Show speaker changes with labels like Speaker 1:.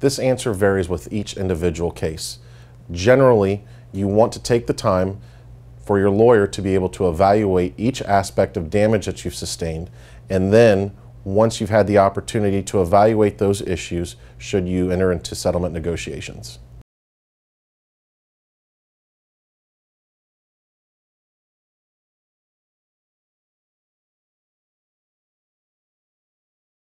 Speaker 1: This answer varies with each individual case. Generally, you want to take the time for your lawyer to be able to evaluate each aspect of damage that you've sustained, and then once you've had the opportunity to evaluate those issues, should you enter into settlement negotiations.